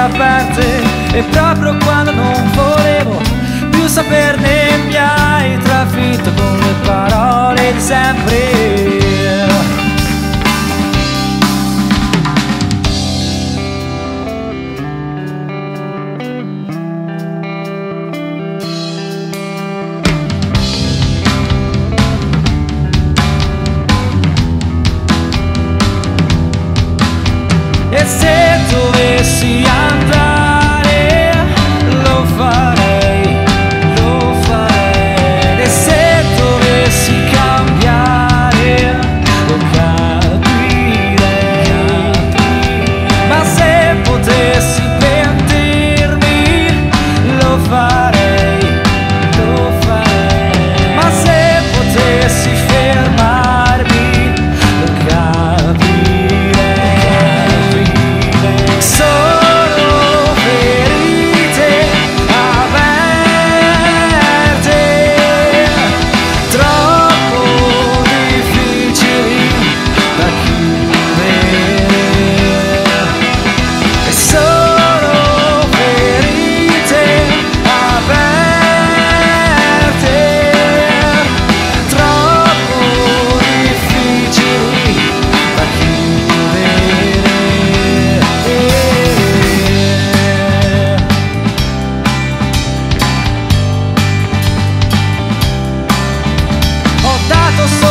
aperte e proprio quando non volevo più saperne mi hai trafitto con le parole di sempre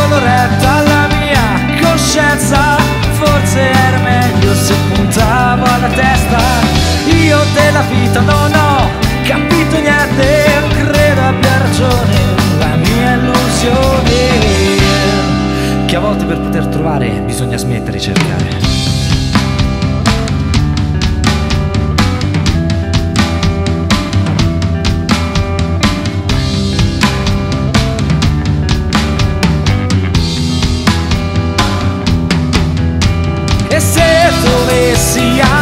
corretta alla mia coscienza Forse era meglio se puntavo alla testa. Io della vita non ho capito niente Credo abbia ragione la mia illusione. Che a volte per poter trovare bisogna smettere di cercare. se